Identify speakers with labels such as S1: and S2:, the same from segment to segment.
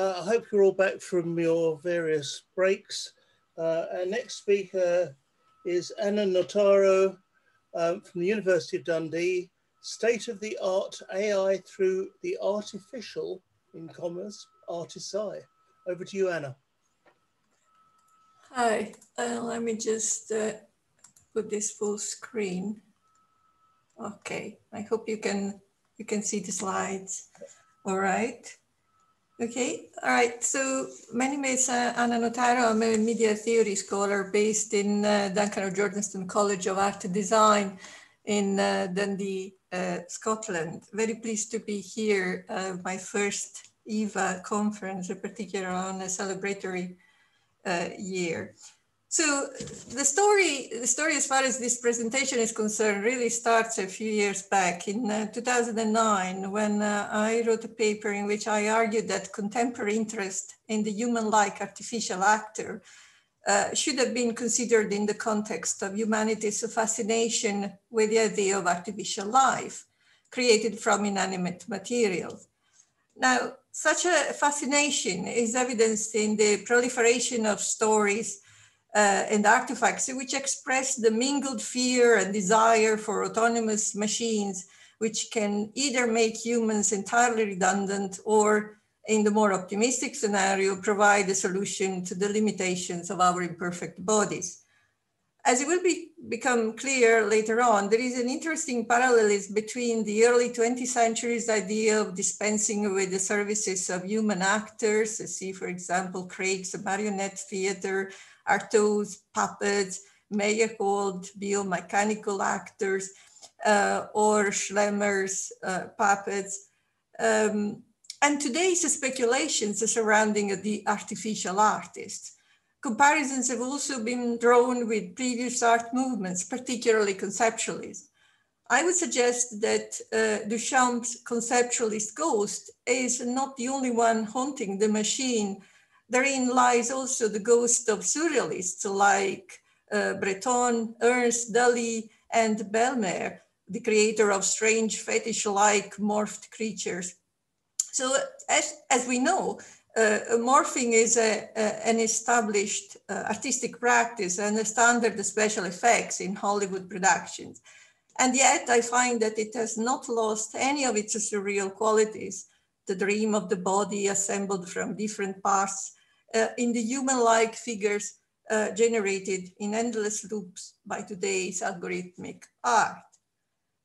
S1: Uh, I hope you're all back from your various breaks. Uh, our next speaker is Anna Notaro um, from the University of Dundee, state of the art AI through the artificial, in commerce, artiSci. Over to you, Anna.
S2: Hi, uh, let me just uh, put this full screen. Okay, I hope you can you can see the slides. All right. Okay, all right. So my name is uh, Anna Notaro. I'm a media theory scholar based in uh, Duncan of Jordanstone College of Art and Design in uh, Dundee, uh, Scotland. Very pleased to be here. Uh, my first EVA conference, in particular on a celebratory uh, year. So the story, the story as far as this presentation is concerned really starts a few years back in uh, 2009 when uh, I wrote a paper in which I argued that contemporary interest in the human-like artificial actor uh, should have been considered in the context of humanity's fascination with the idea of artificial life created from inanimate materials. Now, such a fascination is evidenced in the proliferation of stories uh, and artifacts which express the mingled fear and desire for autonomous machines, which can either make humans entirely redundant or, in the more optimistic scenario, provide a solution to the limitations of our imperfect bodies. As it will be, become clear later on, there is an interesting parallelism between the early 20th century's idea of dispensing with the services of human actors, see, for example, Craig's marionette theater, Artaud's puppets, Meyerhold biomechanical actors, uh, or Schlemmer's uh, puppets. Um, and today's speculations surrounding the artificial artist. Comparisons have also been drawn with previous art movements, particularly conceptualism. I would suggest that uh, Duchamp's conceptualist ghost is not the only one haunting the machine Therein lies also the ghost of surrealists like uh, Breton, Ernst, Dali, and Bellmer, the creator of strange fetish-like morphed creatures. So as, as we know, uh, morphing is a, a, an established uh, artistic practice and a standard special effects in Hollywood productions. And yet I find that it has not lost any of its surreal qualities. The dream of the body assembled from different parts uh, in the human-like figures uh, generated in endless loops by today's algorithmic art.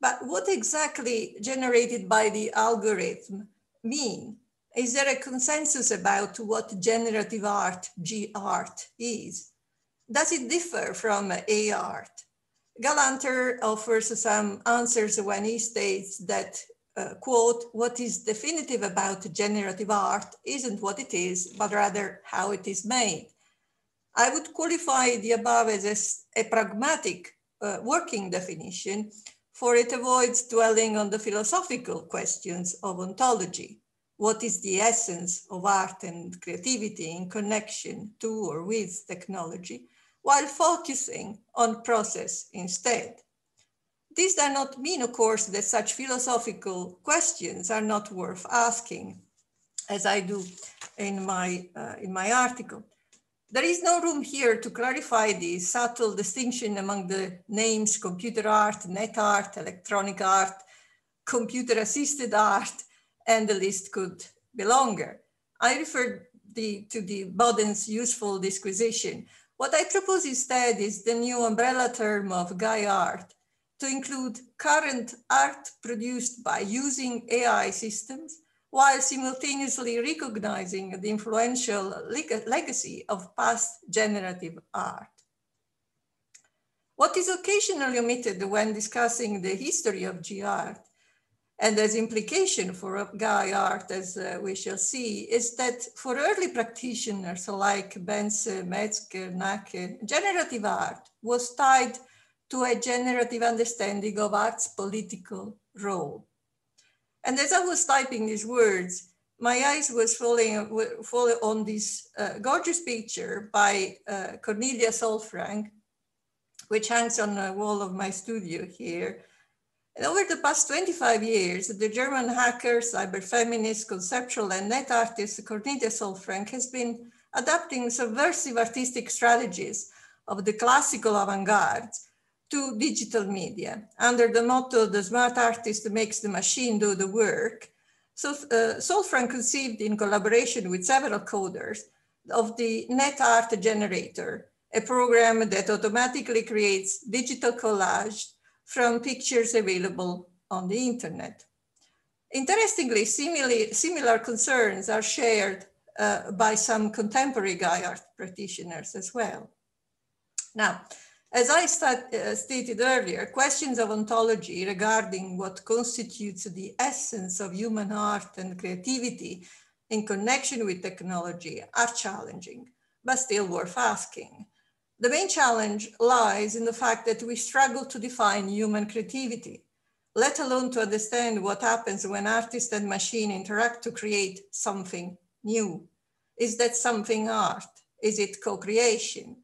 S2: But what exactly generated by the algorithm mean? Is there a consensus about what generative art, G-art, is? Does it differ from A-art? Galanter offers some answers when he states that uh, quote, what is definitive about generative art isn't what it is, but rather how it is made. I would qualify the above as a, a pragmatic uh, working definition, for it avoids dwelling on the philosophical questions of ontology. What is the essence of art and creativity in connection to or with technology, while focusing on process instead. This does not mean, of course, that such philosophical questions are not worth asking, as I do in my, uh, in my article. There is no room here to clarify the subtle distinction among the names computer art, net art, electronic art, computer assisted art, and the list could be longer. I refer the, to the Boden's useful disquisition. What I propose instead is the new umbrella term of Gaia art, to include current art produced by using AI systems while simultaneously recognizing the influential legacy of past generative art. What is occasionally omitted when discussing the history of G-art and as implication for Gaia art, as uh, we shall see, is that for early practitioners like Bense, Metzger, Nake, generative art was tied to a generative understanding of art's political role. And as I was typing these words, my eyes was falling, falling on this uh, gorgeous picture by uh, Cornelia Sollfrank, which hangs on the wall of my studio here. And over the past 25 years, the German hacker, cyberfeminist, conceptual, and net artist Cornelia Sollfrank has been adapting subversive artistic strategies of the classical avant-garde to digital media under the motto, the smart artist makes the machine do the work. So uh, Sollfrank conceived in collaboration with several coders of the Net Art Generator, a program that automatically creates digital collage from pictures available on the internet. Interestingly, similar, similar concerns are shared uh, by some contemporary Guy art practitioners as well. Now, as I uh, stated earlier, questions of ontology regarding what constitutes the essence of human art and creativity in connection with technology are challenging, but still worth asking. The main challenge lies in the fact that we struggle to define human creativity, let alone to understand what happens when artist and machine interact to create something new. Is that something art? Is it co-creation?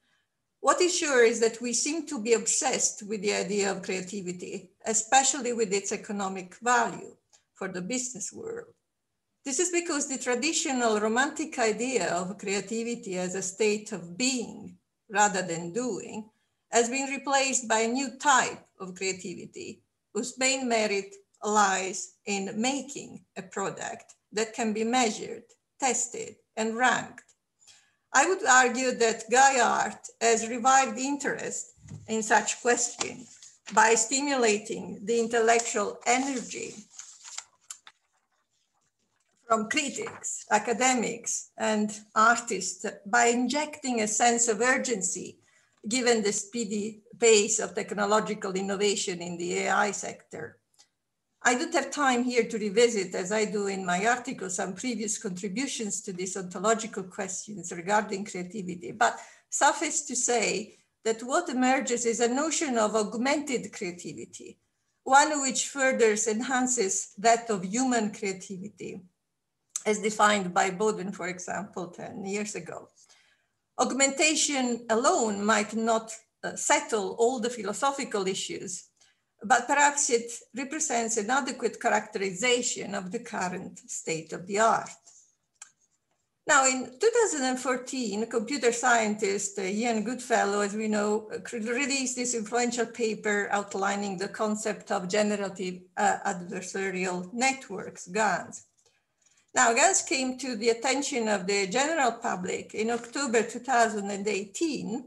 S2: What is sure is that we seem to be obsessed with the idea of creativity, especially with its economic value for the business world. This is because the traditional romantic idea of creativity as a state of being rather than doing has been replaced by a new type of creativity whose main merit lies in making a product that can be measured, tested, and ranked I would argue that Guy art has revived interest in such questions by stimulating the intellectual energy from critics, academics, and artists by injecting a sense of urgency given the speedy pace of technological innovation in the AI sector. I don't have time here to revisit, as I do in my article, some previous contributions to these ontological questions regarding creativity, but suffice to say that what emerges is a notion of augmented creativity, one which further enhances that of human creativity, as defined by Boden, for example, 10 years ago. Augmentation alone might not uh, settle all the philosophical issues but perhaps it represents an adequate characterization of the current state of the art. Now, in 2014, computer scientist uh, Ian Goodfellow, as we know, released this influential paper outlining the concept of generative uh, adversarial networks, GANs. Now, GANs came to the attention of the general public in October 2018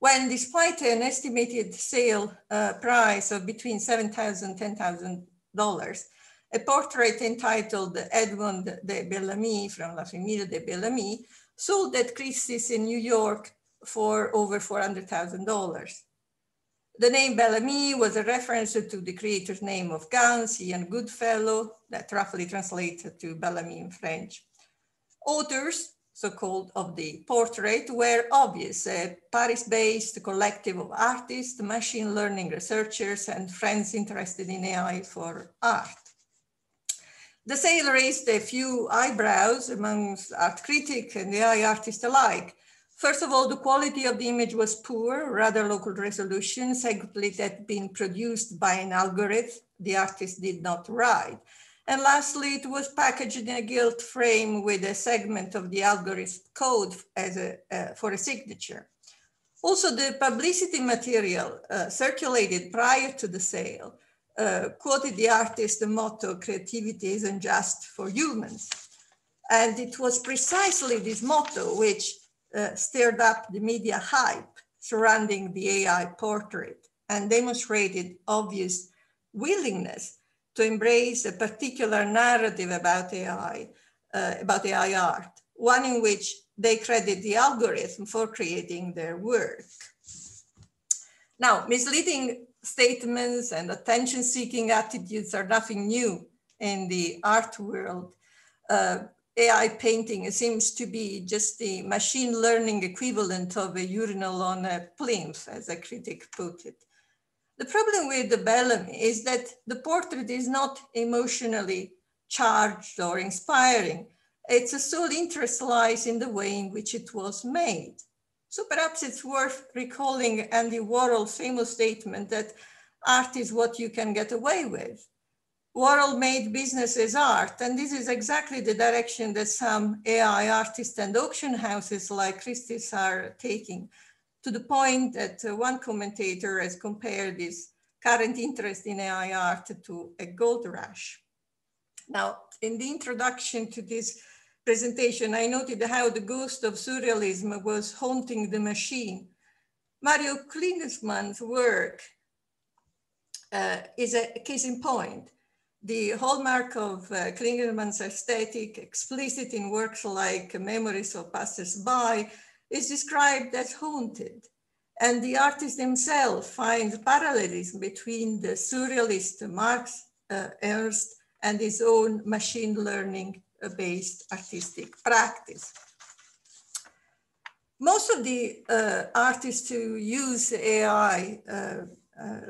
S2: when despite an estimated sale uh, price of between $7,000 and $10,000, a portrait entitled Edmond de Bellamy from La Famille de Bellamy sold at Christie's in New York for over $400,000. The name Bellamy was a reference to the creator's name of GANs, Ian Goodfellow, that roughly translated to Bellamy in French. Authors so-called of the portrait were Obvious, a Paris-based collective of artists, machine learning researchers, and friends interested in AI for art. The sale raised a few eyebrows amongst art critics and AI artists alike. First of all, the quality of the image was poor, rather local resolution. Secondly, it had been produced by an algorithm the artist did not write. And lastly, it was packaged in a gilt frame with a segment of the algorithm code as a, uh, for a signature. Also, the publicity material uh, circulated prior to the sale uh, quoted the artist's motto, creativity isn't just for humans. And it was precisely this motto which uh, stirred up the media hype surrounding the AI portrait and demonstrated obvious willingness to embrace a particular narrative about AI, uh, about AI art, one in which they credit the algorithm for creating their work. Now, misleading statements and attention-seeking attitudes are nothing new in the art world. Uh, AI painting seems to be just the machine learning equivalent of a urinal on a plinth, as a critic put it. The problem with the Bellamy is that the portrait is not emotionally charged or inspiring. Its sole interest lies in the way in which it was made. So perhaps it's worth recalling Andy Warhol's famous statement that art is what you can get away with. Warhol made business as art. And this is exactly the direction that some AI artists and auction houses like Christie's are taking to the point that uh, one commentator has compared this current interest in AI art to a gold rush. Now, in the introduction to this presentation, I noted how the ghost of surrealism was haunting the machine. Mario Klingemann's work uh, is a case in point. The hallmark of uh, aesthetic, explicit in works like Memories of Passers-by, is described as haunted. And the artist himself finds parallelism between the surrealist Max uh, Ernst and his own machine learning based artistic practice. Most of the uh, artists who use AI uh, uh,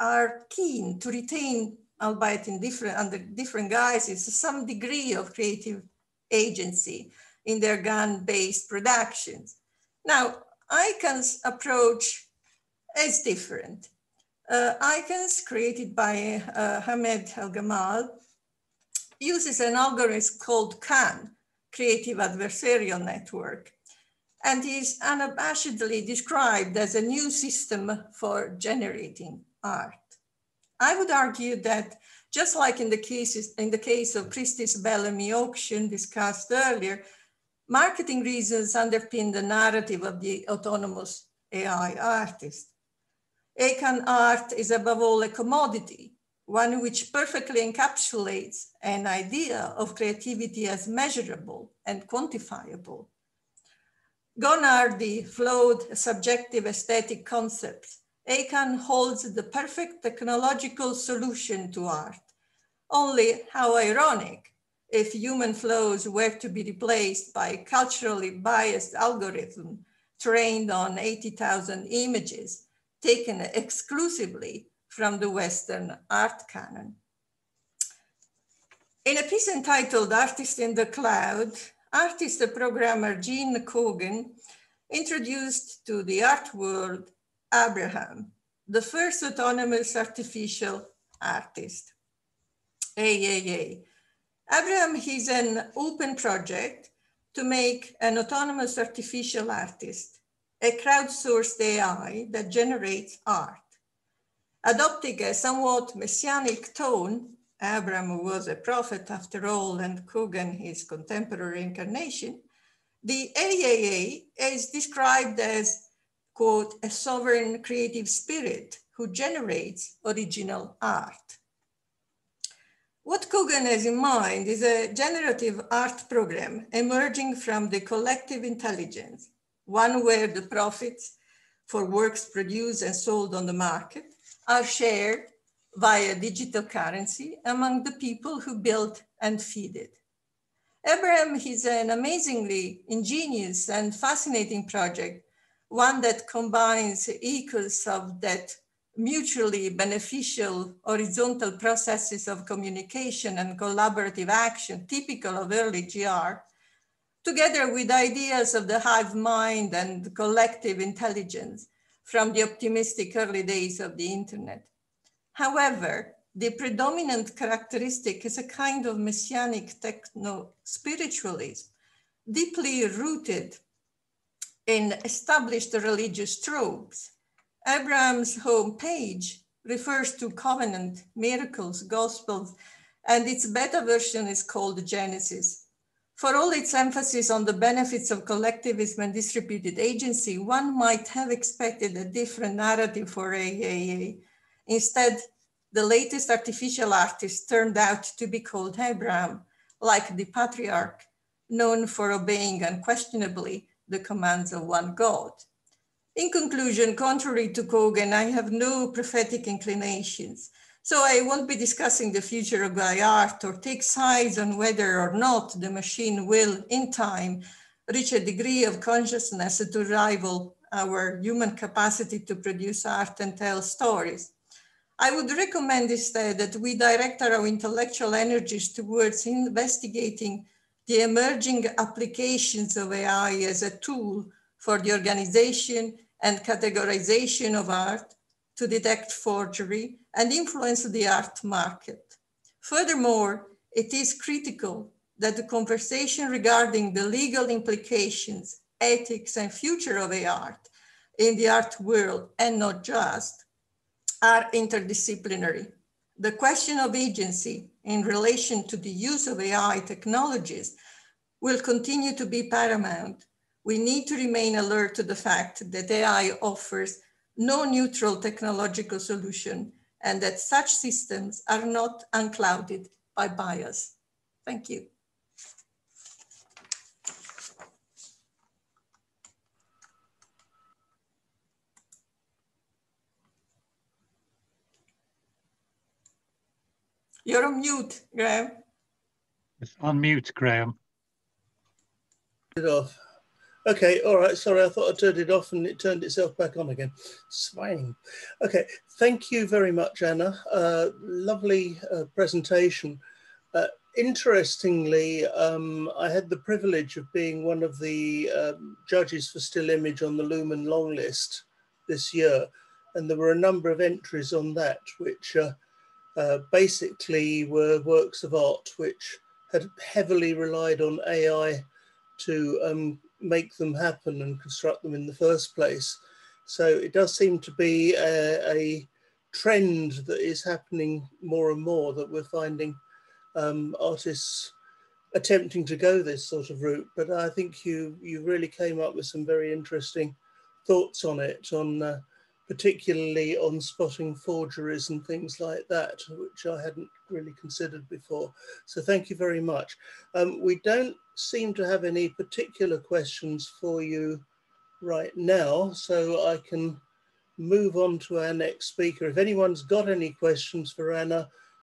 S2: are keen to retain, albeit in different, under different guises, some degree of creative agency in their GAN-based productions. Now, AICAN's approach is different. Uh, icons created by uh, Ahmed Elgammal uses an algorithm called CAN, Creative Adversarial Network, and is unabashedly described as a new system for generating art. I would argue that just like in the, cases, in the case of Christie's Bellamy auction discussed earlier, marketing reasons underpin the narrative of the autonomous AI artist. AICAN art is above all a commodity, one which perfectly encapsulates an idea of creativity as measurable and quantifiable. Gone are the flawed subjective aesthetic concepts. AICAN holds the perfect technological solution to art. Only how ironic if human flows were to be replaced by culturally biased algorithm trained on 80,000 images taken exclusively from the Western art canon. In a piece entitled Artist in the Cloud, artist and programmer Gene Kogan introduced to the art world Abraham, the first autonomous artificial artist, AAA, Abraham is an open project to make an autonomous artificial artist, a crowdsourced AI that generates art. Adopting a somewhat messianic tone, Abraham was a prophet after all, and Kogan his contemporary incarnation, the AAA is described as, quote, a sovereign creative spirit who generates original art. What Kogan has in mind is a generative art program emerging from the collective intelligence, one where the profits for works produced and sold on the market are shared via digital currency among the people who built and feed it. Abraham is an amazingly ingenious and fascinating project, one that combines echoes of that mutually beneficial horizontal processes of communication and collaborative action typical of early GR, together with ideas of the hive mind and collective intelligence from the optimistic early days of the internet. However, the predominant characteristic is a kind of messianic techno-spiritualism, deeply rooted in established religious tropes Abraham's homepage refers to covenant, miracles, gospels, and its beta version is called Genesis. For all its emphasis on the benefits of collectivism and distributed agency, one might have expected a different narrative for AAA. Instead, the latest artificial artist turned out to be called Abraham, like the patriarch, known for obeying unquestionably the commands of one God. In conclusion, contrary to Kogan, I have no prophetic inclinations. So I won't be discussing the future of my art or take sides on whether or not the machine will, in time, reach a degree of consciousness to rival our human capacity to produce art and tell stories. I would recommend instead that we direct our intellectual energies towards investigating the emerging applications of AI as a tool for the organization and categorization of art, to detect forgery and influence the art market. Furthermore, it is critical that the conversation regarding the legal implications, ethics, and future of art in the art world, and not just, are interdisciplinary. The question of agency in relation to the use of AI technologies will continue to be paramount. We need to remain alert to the fact that AI offers no neutral technological solution and that such systems are not unclouded by bias. Thank you. You're on mute, Graham.
S3: It's on mute, Graham.
S1: It off. Okay, all right. Sorry, I thought I turned it off and it turned itself back on again. Swine. Okay, thank you very much, Anna. Uh, lovely uh, presentation. Uh, interestingly, um, I had the privilege of being one of the um, judges for still image on the Lumen long list this year, and there were a number of entries on that which uh, uh, basically were works of art which had heavily relied on AI to um, make them happen and construct them in the first place. So it does seem to be a, a trend that is happening more and more that we're finding um, artists attempting to go this sort of route. But I think you you really came up with some very interesting thoughts on it on uh, particularly on spotting forgeries and things like that, which I hadn't really considered before. So thank you very much. Um, we don't seem to have any particular questions for you right now, so I can move on to our next speaker. If anyone's got any questions for Anna,